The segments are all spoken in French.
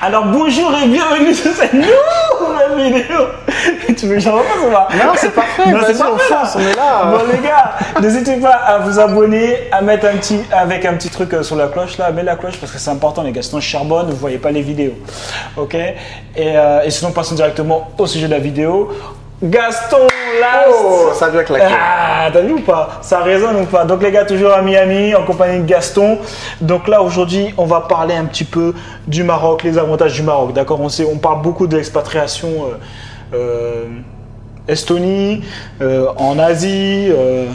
Alors bonjour et bienvenue sur cette nouvelle vidéo. tu veux ou pas Non, c'est parfait. Non, c'est Vas-y, on parfait, fonce, on est là. Bon les gars, n'hésitez pas à vous abonner, à mettre un petit avec un petit truc euh, sur la cloche là, mets la cloche parce que c'est important les gars, sinon je charbonne, vous voyez pas les vidéos. OK? Et, euh, et sinon passons directement au sujet de la vidéo. Gaston Last Oh, ça bien claqué. ah, t'as vu ou pas? Ça résonne ou pas? Donc les gars, toujours à Miami, en compagnie de Gaston. Donc là, aujourd'hui, on va parler un petit peu du Maroc, les avantages du Maroc. D'accord? On, sait, on parle beaucoup de l'expatriation euh, euh, Estonie, euh, en Asie. euh,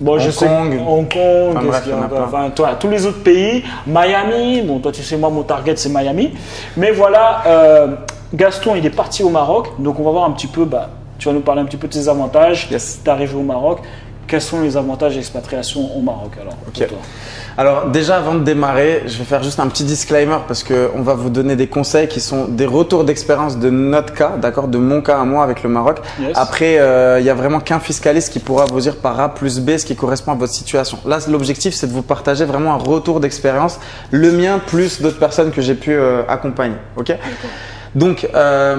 Bon, je Hong sais, Kong. Hong Kong, Enfin, bref, en a. Enfin, toi, tous les autres pays, Miami, bon, toi tu sais, moi mon target c'est Miami. Mais voilà, euh, Gaston il est parti au Maroc, donc on va voir un petit peu, bah, tu vas nous parler un petit peu de tes avantages. Yes. Tu arrivé au Maroc, quels sont les avantages d'expatriation au Maroc alors pour Ok. toi? Alors déjà avant de démarrer, je vais faire juste un petit disclaimer parce que on va vous donner des conseils qui sont des retours d'expérience de notre cas, d'accord, de mon cas à moi avec le Maroc. Yes. Après, euh, il y a vraiment qu'un fiscaliste qui pourra vous dire par A plus B ce qui correspond à votre situation. Là, l'objectif c'est de vous partager vraiment un retour d'expérience, le mien plus d'autres personnes que j'ai pu euh, accompagner, ok? Donc euh,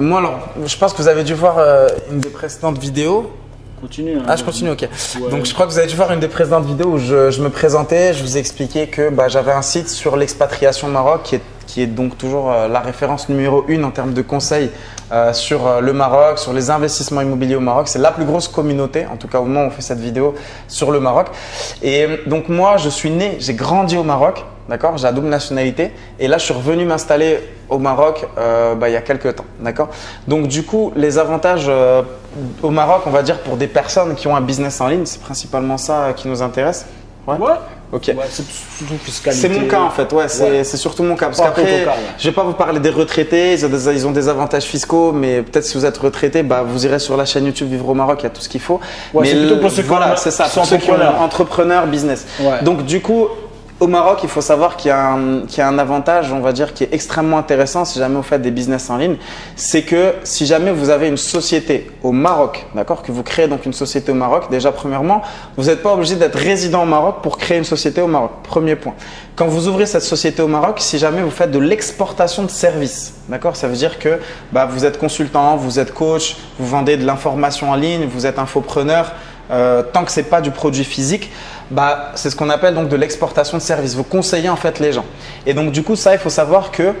moi alors, je pense que vous avez dû voir euh, une des précédentes vidéos. Continue. hein. Ah, je continue, ok. Ouais. Donc, je crois que vous avez dû voir une des précédentes vidéos où je, je me présentais, je vous ai expliqué que bah, j'avais un site sur l'expatriation au Maroc qui est, qui est donc toujours euh, la référence numéro une en termes de conseils sur le Maroc, sur les investissements immobiliers au Maroc. C'est la plus grosse communauté, en tout cas au moment où on fait cette vidéo, sur le Maroc. Et donc, moi, je suis né, j'ai grandi au Maroc, d'accord J'ai la double nationalité. Et là, je suis revenu m'installer au Maroc euh, bah, il y a quelques temps, d'accord? Donc, du coup, les avantages euh, au Maroc, on va dire pour des personnes qui ont un business en ligne, c'est principalement ça qui nous intéresse. Ouais. Ouais. Ok. Ouais, c'est mon cas en fait, ouais, c'est Ouais. surtout mon cas. Parce qu'après, je vais pas vous parler des retraités, ils ont des, ils ont des avantages fiscaux, mais peut-être si vous êtes retraité, bah, vous irez sur la chaîne YouTube Vivre au Maroc, il y a tout ce qu'il faut. Mais plutôt pour ceux qui voilà, c'est ça, pour ceux qui ont entrepreneurs. entrepreneurs, business. Donc du coup, au Maroc, il faut savoir qu'il y, a un- qu'il y a un avantage, on va dire, qui est extrêmement intéressant si jamais vous faites des business en ligne. C'est que si jamais vous avez une société au Maroc, d'accord, que vous créez donc une société au Maroc, déjà premièrement, vous n'êtes pas obligé d'être résident au Maroc pour créer une société au Maroc. Premier point. Quand vous ouvrez cette société au Maroc, si jamais vous faites de l'exportation de services, d'accord, ça veut dire que bah, vous êtes consultant, vous êtes coach, vous vendez de l'information en ligne, vous êtes infopreneur. euh, tant que c'est pas du produit physique, bah, c'est ce qu'on appelle donc de l'exportation de services. Vous conseillez en fait les gens. Et donc du coup, ça, il faut savoir que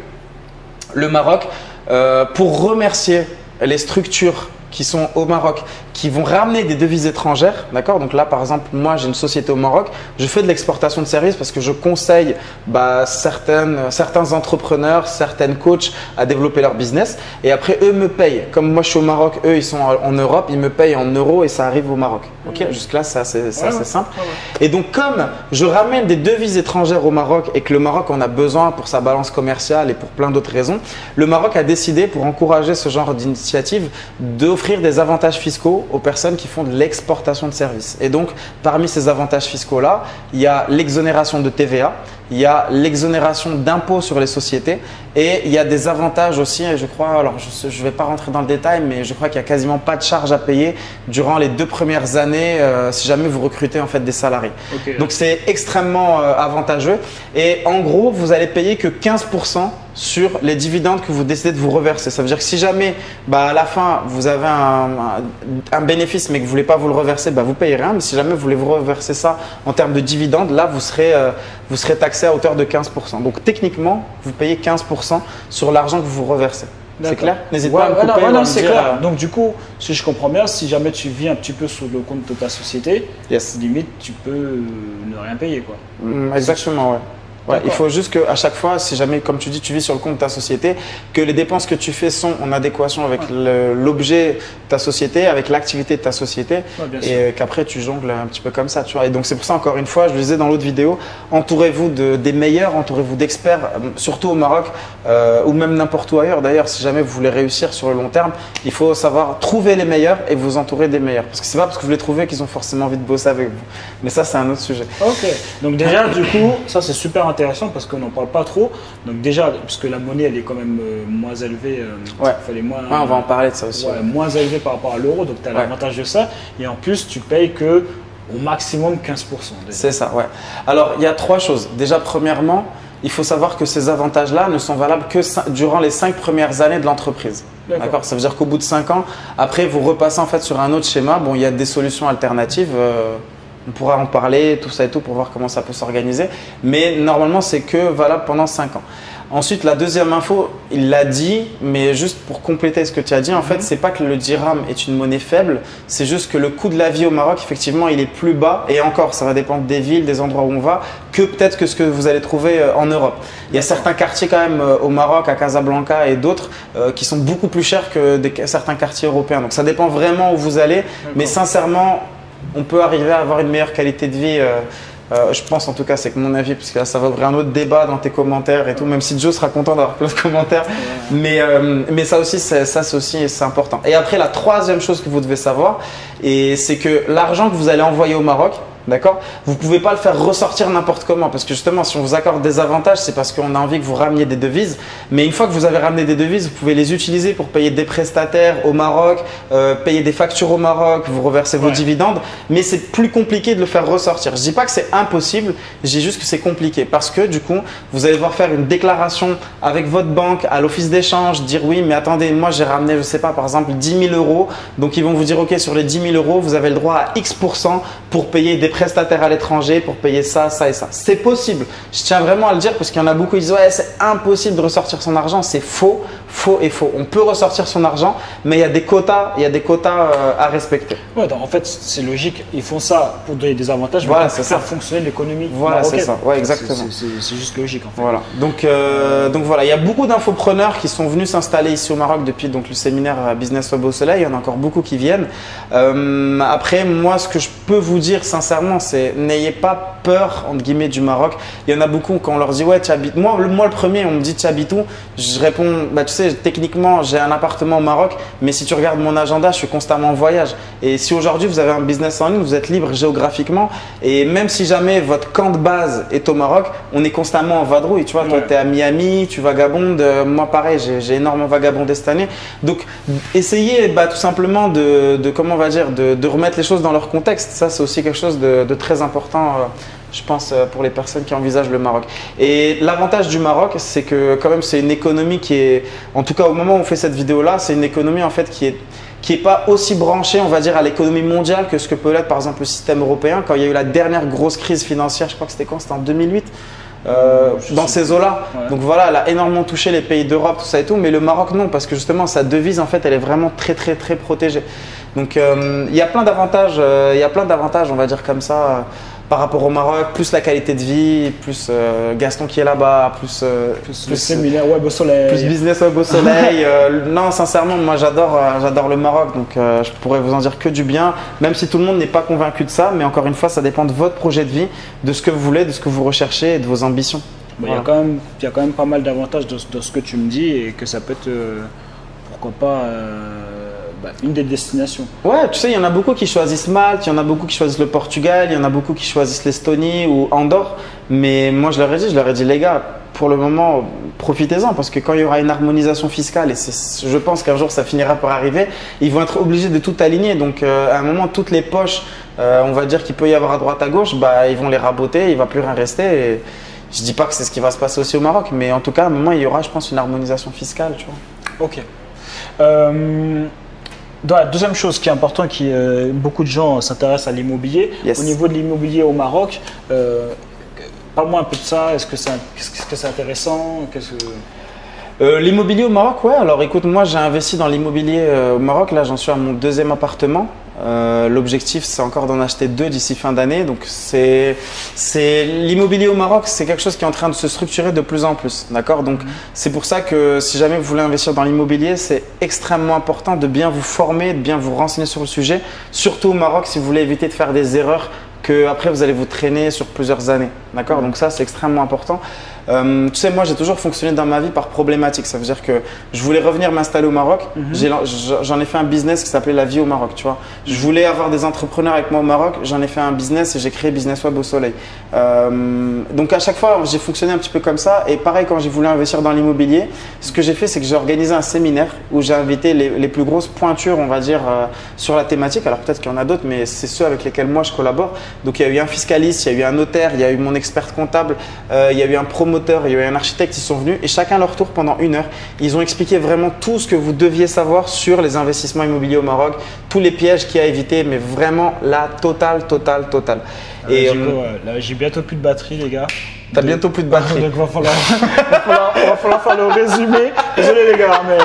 le Maroc, euh, pour remercier les structures qui sont au Maroc, qui vont ramener des devises étrangères, d'accord? Donc là, par exemple, moi, j'ai une société au Maroc, je fais de l'exportation de services parce que je conseille bah, certaines, certains entrepreneurs, certaines coachs à développer leur business. Et après, eux me payent. Comme moi, je suis au Maroc, eux, ils sont en Europe, ils me payent en euros et ça arrive au Maroc. Ok Jusque-là, c'est assez, c'est Ouais, assez ouais. simple. Ouais. Et donc, comme je ramène des devises étrangères au Maroc et que le Maroc en a besoin pour sa balance commerciale et pour plein d'autres raisons, le Maroc a décidé, pour encourager ce genre d'initiative, d'offrir des avantages fiscaux aux personnes qui font de l'exportation de services. Et donc, parmi ces avantages fiscaux-là, il y a l'exonération de TVA, il y a l'exonération d'impôts sur les sociétés et il y a des avantages aussi, je crois, alors je ne vais pas rentrer dans le détail, mais je crois qu'il n'y a quasiment pas de charges à payer durant les deux premières années euh, si jamais vous recrutez en fait des salariés. Donc c'est extrêmement euh, avantageux et en gros vous allez payer que 15% sur les dividendes que vous décidez de vous reverser. Ça veut dire que si jamais bah, à la fin vous avez un, bénéfice mais que vous voulez pas vous le reverser, bah, vous payez rien. Mais si jamais vous voulez vous reverser ça en termes de dividendes, là vous serez, euh, vous serez taxé à hauteur de 15%. Donc techniquement vous payez 15% sur l'argent que vous vous reversez. C'est clair? N'hésite Ouais, pas à me couper ouais, non, c'est clair. euh, Donc du coup, si je comprends bien, si jamais tu vis un petit peu sous le compte de ta société, Yes. limite tu peux euh, ne rien payer quoi. Mm, Exactement, ouais. Ouais, il faut juste qu'à chaque fois, si jamais, comme tu dis, tu vis sur le compte de ta société, que les dépenses que tu fais sont en adéquation avec l'objet de ta société, avec l'activité de ta société, Ouais, et euh, qu'après tu jongles un petit peu comme ça. Tu vois. Et donc c'est pour ça, encore une fois, je le disais dans l'autre vidéo, entourez-vous de, des meilleurs, entourez-vous d'experts, euh, surtout au Maroc, euh, ou même n'importe où ailleurs. D'ailleurs, si jamais vous voulez réussir sur le long terme, il faut savoir trouver les meilleurs et vous entourer des meilleurs. Parce que c'est pas parce que vous les trouvez qu'ils ont forcément envie de bosser avec vous. Mais ça, c'est un autre sujet. Ok, donc déjà du coup, ça c'est super intéressant parce qu'on n'en parle pas trop. Donc déjà, parce que la monnaie elle est quand même euh, moins élevée, euh, Ouais. fallait moins, Ouais, on va en parler de ça aussi. ouais, moins élevée par rapport à l'euro, donc tu as Ouais. l'avantage de ça. Et en plus, tu payes que au maximum 15%. déjà. C'est ça, ouais. Alors, il y a trois choses. Déjà, premièrement, il faut savoir que ces avantages-là ne sont valables que durant les cinq premières années de l'entreprise. D'accord. D'accord Ça veut dire qu'au bout de cinq ans, après, vous repassez en fait sur un autre schéma. Bon, il y a des solutions alternatives. euh, on pourra en parler, tout ça et tout, pour voir comment ça peut s'organiser. Mais normalement, c'est que valable pendant cinq ans. Ensuite, la deuxième info, il l'a dit, mais juste pour compléter ce que tu as dit, en fait, c'est pas que le dirham est une monnaie faible, c'est juste que le coût de la vie au Maroc, effectivement, il est plus bas. Et encore, ça va dépendre des villes, des endroits où on va, que peut-être que ce que vous allez trouver euh, en Europe. Il y a certains quartiers quand même euh, au Maroc, à Casablanca et d'autres, euh, qui sont beaucoup plus chers que des- certains quartiers européens. Donc ça dépend vraiment où vous allez, mais sincèrement, on peut arriver à avoir une meilleure qualité de vie. euh, euh, je pense en tout cas, c'est que mon avis, parce que là, ça va ouvrir un autre débat dans tes commentaires et tout, même si Joe sera content d'avoir plein de commentaires. Mais, euh, mais ça aussi, c'est, ça c'est aussi c'est important. Et après, la troisième chose que vous devez savoir, et c'est que l'argent que vous allez envoyer au Maroc, D'accord? Vous pouvez pas le faire ressortir n'importe comment parce que justement, si on vous accorde des avantages, c'est parce qu'on a envie que vous rameniez des devises. Mais une fois que vous avez ramené des devises, vous pouvez les utiliser pour payer des prestataires au Maroc, euh, payer des factures au Maroc, vous reversez vos Ouais. dividendes. Mais c'est plus compliqué de le faire ressortir. Je dis pas que c'est impossible, je dis juste que c'est compliqué parce que du coup, vous allez devoir faire une déclaration avec votre banque à l'office d'échange, dire oui, mais attendez, moi j'ai ramené, je sais pas, par exemple 10 000 euros. Donc ils vont vous dire ok, sur les 10 000 euros, vous avez le droit à X pour payer des prestataires à l'étranger, pour payer ça, ça et ça. C'est possible. Je tiens vraiment à le dire parce qu'il y en a beaucoup qui disent ouais, c'est impossible de ressortir son argent. C'est faux, faux et faux. On peut ressortir son argent, mais il y a des quotas, il y a des quotas euh, à respecter. Ouais, donc en fait, c'est logique. Ils font ça pour donner des avantages, Voilà, mais pour c'est faire ça. fonctionner l'économie Voilà, c'est ça. Ouais, exactement. C'est- juste logique, en fait. Voilà. Donc, euh, donc voilà, il y a beaucoup d'infopreneurs qui sont venus s'installer ici au Maroc depuis donc le séminaire euh, Business Web au Soleil. Il y en a encore beaucoup qui viennent. Euh, après, moi, ce que je peux vous dire sincèrement, c'est n'ayez pas peur entre guillemets du Maroc. Il y en a beaucoup quand on leur dit ouais, tu habites. Moi, le, moi le premier, on me dit tu habites où Je réponds bah tu sais, techniquement, j'ai un appartement au Maroc, mais si tu regardes mon agenda, je suis constamment en voyage. Et si aujourd'hui vous avez un business en ligne, vous êtes libre géographiquement. Et même si jamais votre camp de base est au Maroc, on est constamment en vadrouille. Tu vois, toi, Ouais. tu es à Miami, tu vagabondes. Euh, Moi, pareil, j'ai j'ai énormément vagabondé cette année. Donc, essayez bah, tout simplement de, de- comment on va dire, de, de remettre les choses dans leur contexte. Ça, c'est aussi quelque chose de, de très important. euh, je pense euh, pour les personnes qui envisagent le Maroc. Et l'avantage du Maroc, c'est que quand même c'est une économie qui est, en tout cas au moment où on fait cette vidéo-là, c'est une économie en fait qui est qui est pas aussi branchée, on va dire, à l'économie mondiale que ce que peut l'être par exemple le système européen. Quand il y a eu la dernière grosse crise financière, je crois que c'était quand? C'était en 2008. euh, dans sais ces eaux-là. Ouais. Donc voilà, elle a énormément touché les pays d'Europe, tout ça et tout, mais le Maroc non, parce que justement sa devise en fait, elle est vraiment très très très protégée. Donc euh, il y a plein d'avantages, euh, il y a plein d'avantages, on va dire comme ça, euh, par rapport au Maroc, plus la qualité de vie, plus Gaston qui est là-bas, plus Plus le séminaire web au soleil. plus business web au soleil. non, sincèrement, moi j'adore, j'adore le Maroc, donc je pourrais vous en dire que du bien, même si tout le monde n'est pas convaincu de ça. Mais encore une fois, ça dépend de votre projet de vie, de ce que vous voulez, de ce que vous recherchez et de vos ambitions. Bon, Il y, a quand même- il y a quand même pas mal d'avantages dans, dans ce que tu me dis et que ça peut être, euh, pourquoi pas, euh, bah, une des destinations. Ouais, tu sais, il y en a beaucoup qui choisissent Malte, il y en a beaucoup qui choisissent le Portugal, il y en a beaucoup qui choisissent l'Estonie ou Andorre. Mais moi, je leur ai dit, je leur ai dit, les gars, pour le moment, profitez-en parce que quand il y aura une harmonisation fiscale, et je pense qu'un jour ça finira par arriver, ils vont être obligés de tout aligner. Donc, euh, à un moment, toutes les poches, euh, on va dire qu'il peut y avoir à droite, à gauche, bah, ils vont les raboter, il va plus rien rester. Et je dis pas que c'est ce qui va se passer aussi au Maroc, mais en tout cas, à un moment, il y aura, je pense, une harmonisation fiscale, tu vois. Ok. Euh, dans la deuxième chose qui est importante, qui euh, beaucoup de gens s'intéressent à l'immobilier. Yes. Au niveau de l'immobilier au Maroc, euh, parle-moi un peu de ça. Est-ce que c'est c'est intéressant que- Euh, l'immobilier au Maroc, ouais. Alors écoute, moi j'ai investi dans l'immobilier euh, au Maroc. Là, j'en suis à mon deuxième appartement. Euh, L'objectif, c'est encore d'en acheter deux d'ici fin d'année. Donc c'est, l'immobilier au Maroc, c'est quelque chose qui est en train de se structurer de plus en plus, d'accord? Donc c'est pour ça que si jamais vous voulez investir dans l'immobilier, c'est extrêmement important de bien vous former, de bien vous renseigner sur le sujet. Surtout au Maroc, si vous voulez éviter de faire des erreurs que après vous allez vous traîner sur plusieurs années, d'accord. Donc ça, c'est extrêmement important. Euh, tu sais, moi j'ai toujours fonctionné dans ma vie par problématique. Ça veut dire que je voulais revenir m'installer au Maroc. Lan- J'en ai fait un business qui s'appelait La vie au Maroc, tu vois. Je voulais avoir des entrepreneurs avec moi au Maroc. J'en ai fait un business et j'ai créé Business Web au Soleil. Euh, donc à chaque fois, j'ai fonctionné un petit peu comme ça. Et pareil, quand j'ai voulu investir dans l'immobilier, ce que j'ai fait, c'est que j'ai organisé un séminaire où j'ai invité les, les plus grosses pointures, on va dire, euh, sur la thématique. Alors peut-être qu'il y en a d'autres, mais c'est ceux avec lesquels moi je collabore. Donc il y a eu un fiscaliste, il y a eu un notaire, il y a eu mon experte comptable, euh, il y a eu un promoteur, il y a eu un architecte, ils sont venus et chacun leur tour pendant une heure, ils ont expliqué vraiment tout ce que vous deviez savoir sur les investissements immobiliers au Maroc, tous les pièges qu'il y a à éviter, mais vraiment la totale, totale, totale. Et euh, j'ai bientôt plus de batterie, les gars. T'as bientôt plus de batterie. Donc, va falloir, va falloir, va falloir faire le résumé. Désolé les gars, mais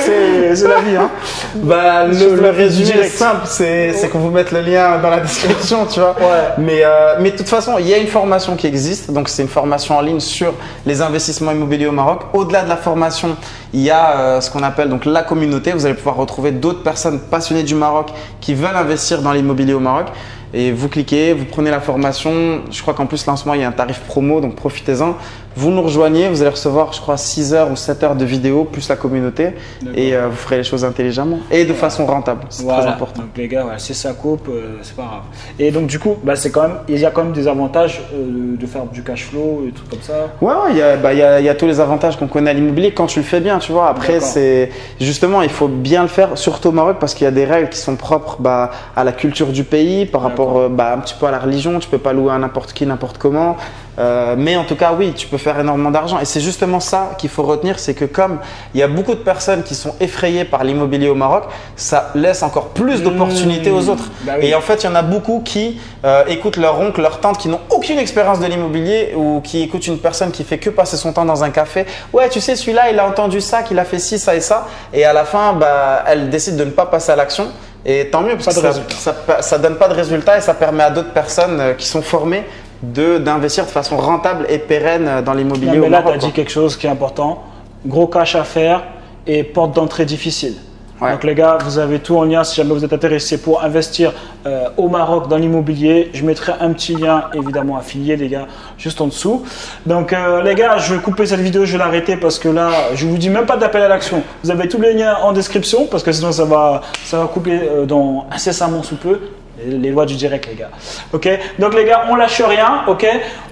c'est la vie. Hein. Bah, le, résumé est simple, c'est qu'on vous mette le lien dans la description, tu vois. Ouais. Mais, euh, mais de toute façon, il y a une formation qui existe. Donc, c'est une formation en ligne sur les investissements immobiliers au Maroc. Au-delà de la formation, il y a euh, ce qu'on appelle donc la communauté. Vous allez pouvoir retrouver d'autres personnes passionnées du Maroc qui veulent investir dans l'immobilier au Maroc. Et vous cliquez, vous prenez la formation. Je crois qu'en plus, lancement, il y a un tarif promo, donc profitez-en. Vous nous rejoignez, vous allez recevoir, je crois, 6 heures ou 7 heures de vidéo, plus la communauté. Et euh, vous ferez les choses intelligemment et de façon rentable. C'est très important. Donc, les gars, voilà, si ça coupe, euh, c'est pas grave. Et donc, du coup, bah, c'est quand même, il y a quand même des avantages euh, de faire du cash flow et tout comme ça. Ouais, il y, a, bah, y, a, y, a, tous les avantages qu'on connaît à l'immobilier quand tu le fais bien, tu vois. Après, c'est justement, il faut bien le faire, surtout au Maroc, parce qu'il y a des règles qui sont propres bah, à la culture du pays, par rapport bah, un petit peu à la religion. Tu peux pas louer à n'importe qui, n'importe comment. Euh, mais en tout cas, oui, tu peux faire énormément d'argent. Et c'est justement ça qu'il faut retenir, c'est que comme il y a beaucoup de personnes qui sont effrayées par l'immobilier au Maroc, ça laisse encore plus d'opportunités aux autres. Bah Et en fait, il y en a beaucoup qui euh, écoutent leur oncle, leur tante, qui n'ont aucune expérience de l'immobilier ou qui écoutent une personne qui fait que passer son temps dans un café. Ouais, tu sais, celui-là, il a entendu ça, qu'il a fait ci, ça et ça. Et à la fin, bah, elle décide de ne pas passer à l'action. Et tant mieux, parce que ça, ça, donne pas de résultat et ça permet à d'autres personnes euh, qui sont formées d'investir de, façon rentable et pérenne dans l'immobilier. Mais là, tu as dit quelque chose qui est important. Gros cash à faire et porte d'entrée difficile. Donc les gars, vous avez tout en lien si jamais vous êtes intéressé pour investir euh, au Maroc dans l'immobilier. Je mettrai un petit lien évidemment affilié les gars juste en dessous. Donc euh, les gars, je vais couper cette vidéo, je vais l'arrêter parce que là, je vous dis même pas d'appel à l'action. Vous avez tous les liens en description parce que sinon ça va, ça va couper euh, dans incessamment sous peu les lois du direct, les gars. Ok? Donc, les gars, on lâche rien. Ok?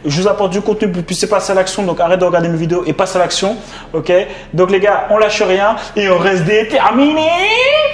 Je vous apporte du contenu pour que vous puissiez passer à l'action. Donc, arrête de regarder mes vidéos et passe à l'action. Ok? Donc, les gars, on lâche rien et on reste déterminés.